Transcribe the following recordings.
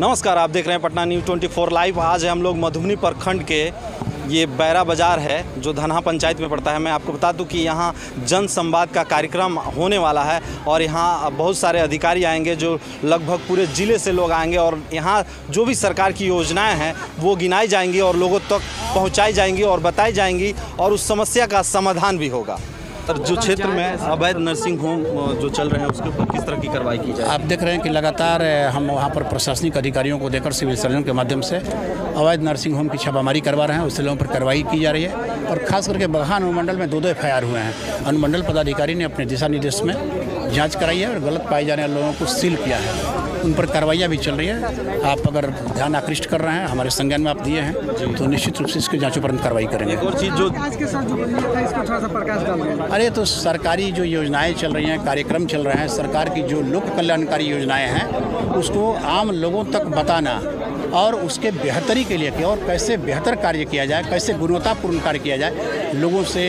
नमस्कार, आप देख रहे हैं पटना न्यूज़ 24 लाइव। आज हम लोग मधुबनी प्रखंड के ये बैरा बाज़ार है, जो धनहा पंचायत में पड़ता है। मैं आपको बता दूँ कि यहाँ जन संवाद का कार्यक्रम होने वाला है और यहाँ बहुत सारे अधिकारी आएँगे जो लगभग पूरे ज़िले से लोग आएँगे और यहाँ जो भी सरकार की योजनाएँ हैं, वो गिनाई जाएँगी और लोगों तक पहुँचाई जाएँगी और बताई जाएँगी और उस समस्या का समाधान भी होगा। सर जो क्षेत्र में अवैध नर्सिंग होम जो चल रहे हैं उसके ऊपर किस तरह की कार्रवाई की जाए आप देख रहे हैं कि लगातार हम वहाँ पर प्रशासनिक अधिकारियों को देकर सिविल सर्जन के माध्यम से अवैध नर्सिंग होम की छापामारी करवा रहे हैं उससे लोगों पर कार्रवाई की जा रही है। और खास करके बगहा अनुमंडल में दो दो एफ़ हुए हैं। अनुमंडल पदाधिकारी ने अपने दिशा निर्देश में जाँच कराई है और गलत पाए जाने वाले लोगों को सील किया है। उन पर कार्रवाइयाँ भी चल रही हैं। आप अगर ध्यान आकृष्ट कर रहे हैं हमारे संज्ञान में आप दिए हैं तो निश्चित रूप से इसके जाँच जांचोपरंत कार्रवाई करेंगे। एक और चीज़ जो आज के साथ जो बंदी था इसको थोड़ा सा प्रकाश डाल दें। अरे तो सरकारी जो योजनाएँ चल रही हैं कार्यक्रम चल रहे हैं सरकार की जो लोक कल्याणकारी योजनाएँ हैं उसको आम लोगों तक बताना और उसके बेहतरी के लिए कि और कैसे बेहतर कार्य किया जाए, कैसे गुणवत्तापूर्ण कार्य किया जाए, लोगों से,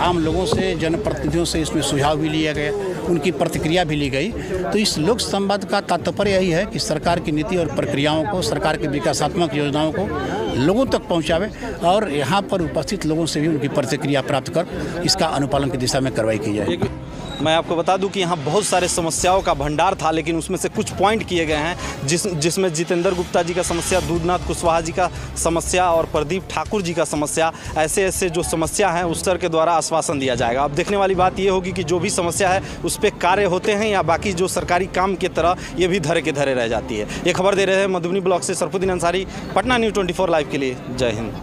आम लोगों से, जनप्रतिनिधियों से इसमें सुझाव भी लिया गया उनकी प्रतिक्रिया भी ली गई। तो इस लोक संवाद का तात्पर्य यही है कि सरकार की नीति और प्रक्रियाओं को, सरकार की विकासात्मक योजनाओं को लोगों तक पहुंचावे और यहाँ पर उपस्थित लोगों से भी उनकी प्रतिक्रिया प्राप्त कर इसका अनुपालन की दिशा में कार्रवाई की जाए। मैं आपको बता दूँ कि यहाँ बहुत सारे समस्याओं का भंडार था, लेकिन उसमें से कुछ पॉइंट किए गए हैं, जिस, जिसमें जितेंद्र गुप्ता जी का समस्या, दूधनाथ कुशवाहा जी का समस्या और प्रदीप ठाकुर जी का समस्या ऐसे ऐसे जो समस्या हैं, उस सर के द्वारा आश्वासन दिया जाएगा। अब देखने वाली बात ये होगी कि जो भी समस्या है, उस पर कार्य होते हैं या बाकी जो सरकारी काम की तरह, ये भी धरे के धरे रह जाती है। ये खबर दे रहे हैं मधुबनी ब्लॉक से Sarfuddin Ansari, Patna news twenty live के लिए। जय हिंद।